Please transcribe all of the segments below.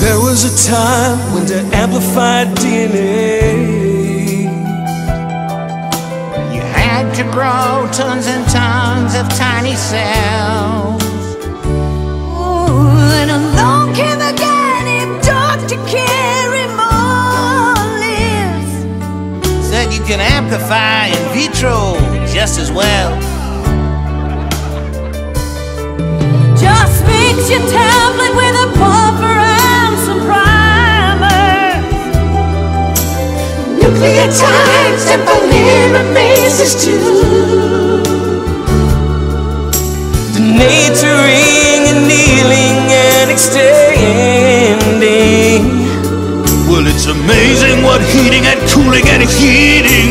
There was a time when to amplify DNA You had to grow tons and tons of tiny cells. Ooh, and along came the guy named Dr. Kary Mullis. Said you can amplify in vitro just as well. Just mix your Nucleotides and polymerases too. Denaturing, annealing, and extending Well, it's amazing what heating and cooling and heating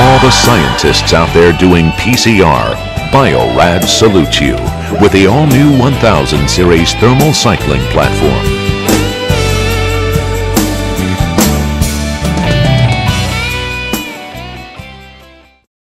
all the scientists out there doing PCR, Bio-Rad salutes you with the all-new 1000 series thermal cycling platform.